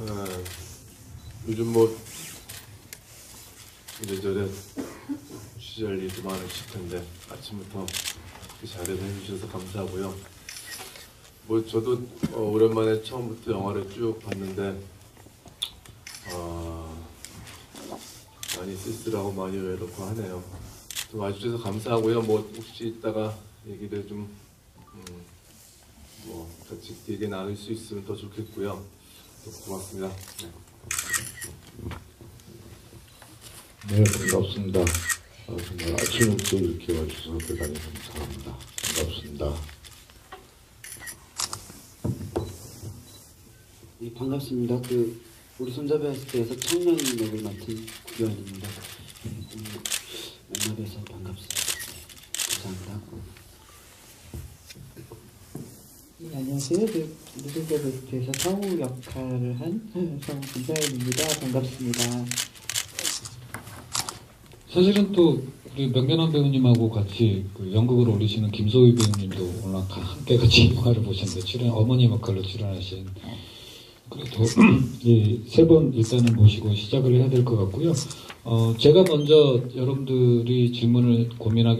어, 요즘 뭐 이래저래 취재할 일도 많으실 텐데 아침부터 자리를 해주셔서 감사하고요. 뭐 저도 어, 오랜만에 처음부터 영화를 쭉 봤는데 어, 많이 쓸쓸하고 많이 외롭고 하네요. 좀 와주셔서 감사하고요. 뭐 혹시 이따가 얘기를 좀 음, 뭐 같이 얘기 나눌 수 있으면 더 좋겠고요. 또 고맙습니다. 네. 네, 반갑습니다. 어, 정말 아침부터 이렇게 와주셔서 대단히 감사합니다. 반갑습니다. 네, 반갑습니다. 그 우리 손잡이 하스트에서 청년 역을 맡은. 네, 오늘 만나뵈서 반갑습니다. 네, 감사합니다. 네, 안녕하세요. 그 무술대 베스트에서 성우 역할을 한 성우 김사연입니다. 반갑습니다. 사실은 또 우리 명견한 배우님하고 같이 그 연극을 올리시는 김소희 배우님도 오늘 가- 함께 같이 영화를 보셨는데 출연 어머니 역할로 출연하신 그래도 세 번 일단은 모시고 시작을 해야 될 것 같고요. 어, 제가 먼저 여러분들이 질문을 고민하게